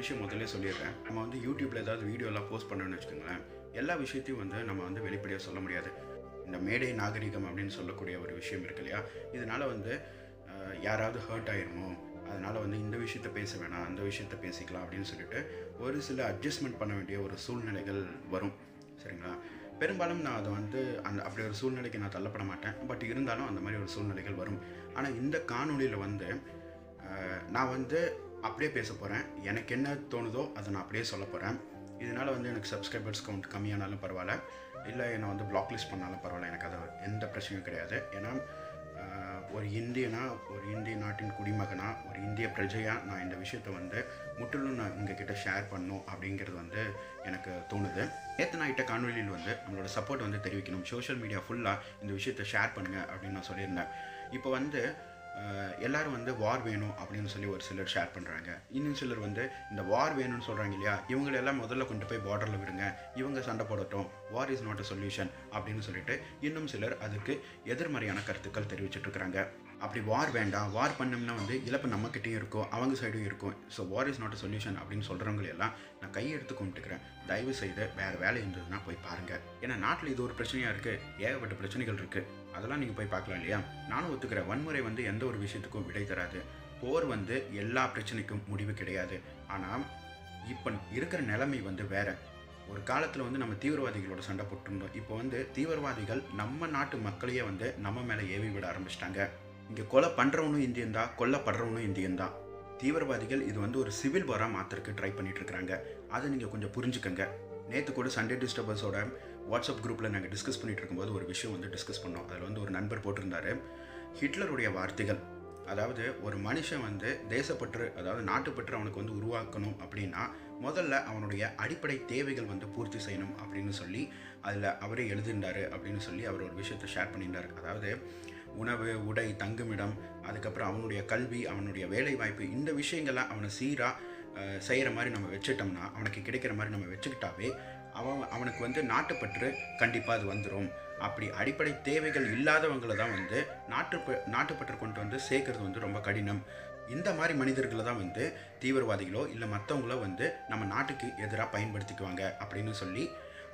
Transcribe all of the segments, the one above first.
விஷயம் முதல்ல சொல்லிடுறேன். நம்ம வந்து யூடியூப்பில் ஏதாவது வீடியோலாம் போஸ்ட் பண்ணணும்னு வச்சுக்கோங்களேன். எல்லா விஷயத்தையும் வந்து நம்ம வந்து வெளிப்படையாக சொல்ல முடியாது. இந்த மேடை நாகரிகம் அப்படின்னு சொல்லக்கூடிய ஒரு விஷயம் இருக்கு இல்லையா? இதனால் வந்து யாராவது ஹர்ட் ஆயிருமோ அதனால் வந்து இந்த விஷயத்த பேச வேணாம் அந்த விஷயத்த பேசிக்கலாம் அப்படின்னு சொல்லிட்டு ஒரு சில அட்ஜஸ்ட்மெண்ட் பண்ண வேண்டிய ஒரு சூழ்நிலைகள் வரும். சரிங்களா? பெரும்பாலும் நான் அதை வந்து அந்த அப்படி ஒரு சூழ்நிலைக்கு நான் தள்ளப்பட மாட்டேன். பட் இருந்தாலும் அந்த மாதிரி ஒரு சூழ்நிலைகள் வரும். ஆனால் இந்த காணொளியில் வந்து நான் வந்து அப்படியே பேச போகிறேன் எனக்கு என்ன தோணுதோ அதை நான் அப்படியே சொல்ல போகிறேன் இதனால் வந்து எனக்கு சப்ஸ்கிரைபர்ஸ் கவுண்ட் கம்மியானாலும் பரவாயில்ல. இல்லை என்னை வந்து பிளாக் லிஸ்ட் பண்ணாலும் பரவாயில்ல. எனக்கு அது எந்த பிரச்சனையும் கிடையாது. ஏன்னா ஒரு இந்தியனா ஒரு இந்திய நாட்டின் குடிமகனாக ஒரு இந்திய பிரஜையாக நான் இந்த விஷயத்தை வந்து முற்றிலும் நான் உங்ககிட்ட ஷேர் பண்ணும் அப்படிங்கிறது வந்து எனக்கு தோணுது. நேற்று நாயிட்ட காணொலியில் வந்து நம்மளோட சப்போர்ட் வந்து தெரிவிக்கணும். சோஷியல் மீடியா ஃபுல்லாக இந்த விஷயத்தை ஷேர் பண்ணுங்கள் அப்படின்னு நான் சொல்லியிருந்தேன். இப்போ வந்து எல்லாரும் வந்து வார் வேணும் அப்படின்னு சொல்லி ஒரு சிலர் ஷேர் பண்ணுறாங்க இன்னும் சிலர் வந்து இந்த வார் வேணும்னு சொல்கிறாங்க இல்லையா? இவங்களெல்லாம் முதல்ல கொண்டு போய் பார்டரில் விடுங்க. இவங்க சண்டை போடட்டும். War is not a solution அப்படின்னு சொல்லிட்டு இன்னும் சிலர் அதுக்கு எதிர்மறையான கருத்துக்கள் தெரிவிச்சிட்டு இருக்கிறாங்க. அப்படி வார் வேண்டாம். வார் பண்ணோம்னா வந்து இழப்பு நம்மக்கிட்டேயும் இருக்கும் அவங்க சைடும் இருக்கும். So war is not a solution அப்படின்னு சொல்கிறவங்களையெல்லாம் நான் கையெடுத்து கும்பிட்டுக்கிறேன். தயவு செய்து வேறு வேலை இருந்ததுன்னா போய் பாருங்கள் ஏன்னா நாட்டில் இது ஒரு பிரச்சனையாக இருக்குது ஏகப்பட்ட பிரச்சனைகள் இருக்குது அதெல்லாம் நீங்கள் போய் பார்க்கலாம் இல்லையா? நானும் ஒத்துக்கிறேன். வன்முறை வந்து எந்த ஒரு விஷயத்துக்கும் விடை தராது. போர் வந்து எல்லா பிரச்சனைக்கும் முடிவு கிடையாது. ஆனால் இப்போ இருக்கிற நிலைமை வந்து வேற. ஒரு காலத்தில் வந்து நம்ம தீவிரவாதிகளோட சண்டை போட்டிருந்தோம். இப்போ வந்து தீவிரவாதிகள் நம்ம நாட்டு மக்களையே வந்து நம்ம மேலே ஏவி விட ஆரம்பிச்சிட்டாங்க. இங்கே கொலை பண்ணுறவனும் இந்தியன் தான் கொல்லப்படுறவனும் இந்தியன் தான். தீவிரவாதிகள் இது வந்து ஒரு சிவில் வாராக மாத்திரக்கு ட்ரை பண்ணிட்டு இருக்கிறாங்க. அதை நீங்கள் கொஞ்சம் புரிஞ்சுக்கங்க. நேற்று கூட சண்டே டிஸ்டர்பன்ஸோட வாட்ஸ்அப் குரூப்பில் நாங்கள் டிஸ்கஸ் பண்ணிட்டு இருக்கும்போது ஒரு விஷயம் வந்து டிஸ்கஸ் பண்ணோம். அதில் வந்து ஒரு நண்பர் போட்டிருந்தாரு. ஹிட்லருடைய வார்த்தைகள் அதாவது ஒரு மனுஷன் வந்து தேசப்பற்று அதாவது நாட்டுப்பற்று அவனுக்கு வந்து உருவாக்கணும் அப்படின்னா முதல்ல அவனுடைய அடிப்படை தேவைகள் வந்து பூர்த்தி செய்யணும் அப்படின்னு சொல்லி அதில் அவரே எழுதியிருந்தாரு அப்படின்னு சொல்லி அவர் ஒரு விஷயத்தை ஷேர் பண்ணியிருந்தார். அதாவது உணவு உடை தங்குமிடம் அதுக்கப்புறம் அவனுடைய கல்வி அவனுடைய வேலைவாய்ப்பு இந்த விஷயங்களை அவனை சீராக செய்கிற மாதிரி நம்ம வச்சுட்டோம்னா அவனுக்கு கிடைக்கிற மாதிரி நம்ம வச்சுக்கிட்டாவே அவன் அவனுக்கு வந்து நாட்டுப்பற்று கண்டிப்பாக அது வந்துடும் அப்படி அடிப்படை தேவைகள் இல்லாதவங்களை தான் வந்து நாட்டு நாட்டுப்பற்று கொண்டு வந்து சேர்க்கறது வந்து ரொம்ப கடினம். இந்த மாதிரி மனிதர்களை தான் வந்து தீவிரவாதிகளோ இல்லை மற்றவங்களோ வந்து நம்ம நாட்டுக்கு எதிராக பயன்படுத்திக்குவாங்க அப்படின்னு சொல்லி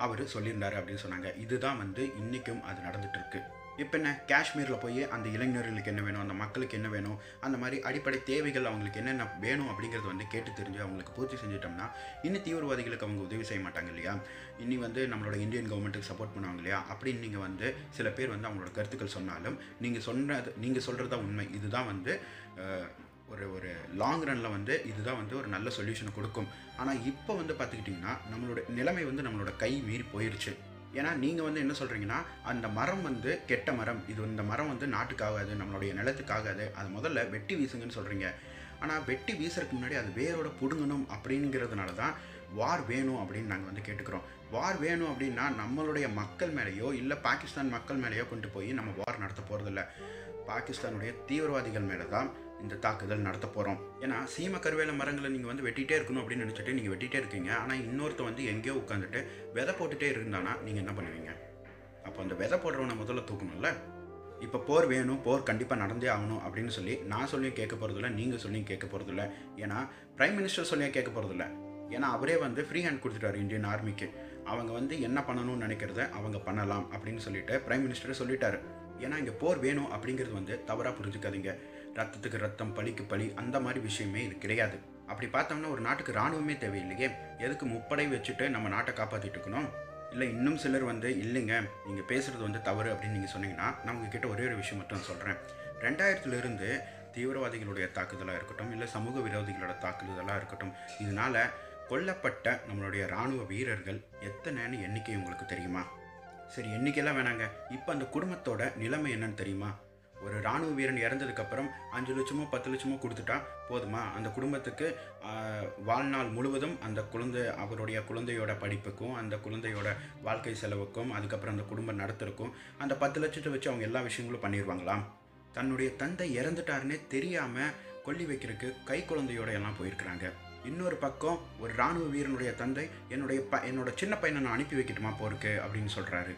அவர் சொல்லியிருந்தாரு அப்படின்னு சொன்னாங்க. இதுதான் வந்து இன்றைக்கும் அது நடந்துகிட்ருக்கு இப்போ என்ன காஷ்மீரில் போய் அந்த இளைஞர்களுக்கு என்ன வேணும் அந்த மக்களுக்கு என்ன வேணும் அந்த மாதிரி அடிப்படை தேவைகள் அவங்களுக்கு என்னென்ன வேணும் அப்படிங்கிறது வந்து கேட்டு தெரிஞ்சு அவங்களுக்கு பூர்த்தி செஞ்சிட்டோம்னா இன்னும் தீவிரவாதிகளுக்கு அவங்க உதவி செய்ய மாட்டாங்க இல்லையா? இனி வந்து நம்மளோட இந்தியன் கவர்மெண்ட்டுக்கு சப்போர்ட் பண்ணுவாங்க இல்லையா? அப்படின்னு நீங்கள் வந்து சில பேர் வந்து அவங்களோட கருத்துக்கள் சொன்னாலும் நீங்கள் சொன்னது நீங்கள் சொல்கிறது தான் உண்மை. இதுதான் வந்து ஒரு ஒரு லாங் ரனில் வந்து இதுதான் வந்து ஒரு நல்ல சொல்யூஷனை கொடுக்கும். ஆனால் இப்போ வந்து பார்த்துக்கிட்டிங்கன்னா நம்மளோட நிலைமை வந்து நம்மளோட கை மீறி போயிடுச்சு ஏன்னா நீங்கள் வந்து என்ன சொல்கிறீங்கன்னா அந்த மரம் வந்து கெட்ட மரம். இது இந்த மரம் வந்து நாட்டுக்காகாது நம்மளுடைய நிலத்துக்காகாது. அது முதல்ல வெட்டி வீசுங்கன்னு சொல்கிறீங்க ஆனால் வெட்டி வீசுறதுக்கு முன்னாடி அது வேரோட பிடுங்கணும் அப்படிங்கிறதுனால தான் வார் வேணும் அப்படின்னு நாங்கள் வந்து கேட்டுக்கிறோம். வார் வேணும் அப்படின்னா நம்மளுடைய மக்கள் மேலேயோ இல்லை பாகிஸ்தான் மக்கள் மேலேயோ கொண்டு போய் நம்ம வார் நடத்த போகிறதில்ல பாகிஸ்தானுடைய தீவிரவாதிகள் மேலே தான் இந்த தாக்குதல் நடத்த போகிறோம் ஏன்னா சீம கருவேல மரங்களை நீங்கள் வந்து வெட்டிகிட்டே இருக்கணும் அப்படின்னு நினச்சிட்டு நீங்கள் வெட்டிகிட்டே இருக்கீங்க. ஆனால் இன்னொருத்த வந்து எங்கேயோ உட்காந்துட்டு விதை போட்டுட்டே இருந்தானா நீங்கள் என்ன பண்ணுவீங்க? அப்போ அந்த விதை போடுறவனை முதல்ல தூக்கணும்ல. இப்போ போர் வேணும் போர் கண்டிப்பாக நடந்தே ஆகணும் அப்படின்னு சொல்லி நான் சொல்லியும் கேட்க போகிறதில்ல நீங்கள் சொல்லியும் கேட்க போகிறதில்ல ஏன்னா ப்ரைம் மினிஸ்டர் சொல்லியும் கேட்க போகிறதில்ல ஏன்னா அவரே வந்து ஃப்ரீ ஹேண்ட் கொடுத்துட்டாரு இந்தியன் ஆர்மிக்கு அவங்க வந்து என்ன பண்ணணும்னு நினைக்கிறத அவங்க பண்ணலாம் அப்படின்னு சொல்லிட்டு பிரைம் மினிஸ்டரே சொல்லிட்டாரு. ஏன்னா இங்கே போர் வேணும் அப்படிங்கிறது வந்து தவறாக புரிஞ்சுக்காதீங்க. ரத்தத்துக்கு ரத்தம் பலிக்கு பலி அந்த மாதிரி விஷயமே இது கிடையாது. அப்படி பார்த்தோம்னா ஒரு நாட்டுக்கு இராணுவமே தேவையில்லையே. எதுக்கு முப்படை வச்சுட்டு நம்ம நாட்டை காப்பாற்றிட்டு இருக்கணும்? இல்லை இன்னும் சிலர் வந்து இல்லைங்க நீங்கள் பேசுகிறது வந்து தவறு அப்படின்னு நீங்கள் சொன்னீங்கன்னா நான் உங்ககிட்ட ஒரே ஒரு விஷயம் மட்டும் சொல்கிறேன் ரெண்டாயிரத்துலேருந்து தீவிரவாதிகளுடைய தாக்குதலாக இருக்கட்டும் இல்லை சமூக விரோதிகளோட தாக்குதலாக இருக்கட்டும் இதனால் கொல்லப்பட்ட நம்மளுடைய இராணுவ வீரர்கள் எத்தனைன்னு எண்ணிக்கை உங்களுக்கு தெரியுமா? சரி எண்ணிக்கையெல்லாம் வேணாங்க. இப்போ அந்த குடும்பத்தோட நிலைமை என்னன்னு தெரியுமா? ஒரு இராணுவ வீரன் இறந்ததுக்கப்புறம் அஞ்சு லட்சமோ பத்து லட்சமோ கொடுத்துட்டா போதுமா? அந்த குடும்பத்துக்கு வாழ்நாள் முழுவதும் அந்த குழந்தை அவருடைய குழந்தையோட படிப்புக்கும் அந்த குழந்தையோட வாழ்க்கை செலவுக்கும் அதுக்கப்புறம் அந்த குடும்பம் நடத்திருக்கும் அந்த பத்து லட்சத்தை வச்சு அவங்க எல்லா விஷயங்களும் பண்ணிடுவாங்களாம் தன்னுடைய தந்தை இறந்துட்டாருன்னே தெரியாமல் கொல்லி வைக்கிறதுக்கு கை குழந்தையோட எல்லாம் போயிருக்கிறாங்க. இன்னொரு பக்கம் ஒரு இராணுவ வீரனுடைய தந்தை என்னுடைய ப என்னோட சின்ன பையனை நான் அனுப்பி வைக்கட்டுமா போருக்கு? அப்படின்னு சொல்கிறாரு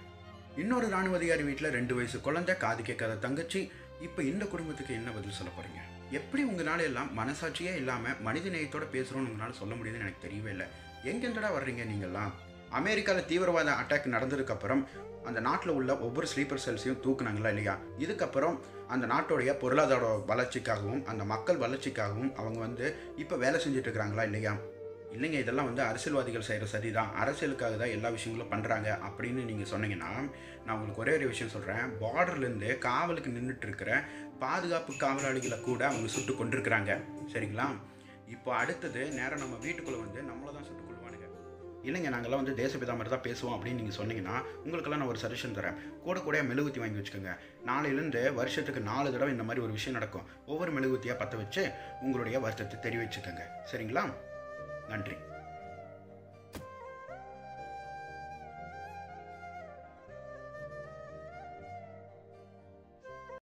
இன்னொரு ராணுவ அதிகாரி வீட்டில் ரெண்டு வயசு குழந்தை காது கேட்காத தங்கச்சி. இப்போ இந்த குடும்பத்துக்கு என்ன பதில் சொல்ல போறீங்க? எப்படி உங்களால எல்லாம் மனசாட்சியே இல்லாமல் மனித நேயத்தோட பேசுகிறோன்னு உங்களால் சொல்ல முடியுதுன்னு எனக்கு தெரியவே இல்லை. எங்கெந்தடா வர்றீங்க நீங்கள்லாம் அமெரிக்காவில் தீவிரவாத அட்டாக் நடந்ததுக்கப்புறம் அந்த நாட்டில் உள்ள ஒவ்வொரு ஸ்லீப்பர் செல்ஸையும் தூக்குனாங்களா இல்லையா? இதுக்கப்புறம் அந்த நாட்டுடைய பொருளாதார வளர்ச்சிக்காகவும் அந்த மக்கள் வளர்ச்சிக்காகவும் அவங்க வந்து இப்போ வேலை செஞ்சுட்டு இருக்கிறாங்களா இல்லையா? இல்லைங்க இதெல்லாம் வந்து அரசியல்வாதிகள் செய்கிற சரிதான். அரசியலுக்காக தான் எல்லா விஷயங்களும் பண்ணுறாங்க அப்படின்னு நீங்கள் சொன்னீங்கன்னா நான் உங்களுக்கு ஒரே ஒரு விஷயம் சொல்கிறேன் பார்டர்லேருந்து காவலுக்கு நின்றுட்டு இருக்கிற பாதுகாப்பு காவலாளிகளை கூட அவங்க சுட்டு கொண்டிருக்கிறாங்க சரிங்களா? இப்போ அடுத்தது நேரம் நம்ம வீட்டுக்குள்ளே வந்து நம்மளை தான் சுட்டு கொள்வானுங்க. இல்லைங்க நாங்கள்லாம் வந்து தேசப்பிதா மாதிரி தான் பேசுவோம் அப்படின்னு நீங்கள் சொன்னீங்கன்னா உங்களுக்கெல்லாம் நான் ஒரு சஜஷன் தரேன். கூட கூட மெழுகுத்தி வாங்கி வச்சுக்கோங்க. நாளையிலேருந்து வருஷத்துக்கு நாலு தடவை இந்த மாதிரி ஒரு விஷயம் நடக்கும். ஒவ்வொரு மெழுகுத்தியாக பற்ற வச்சு உங்களுடைய வருத்தத்தை தெரிவிச்சுக்கோங்க. சரிங்களா? நன்றி.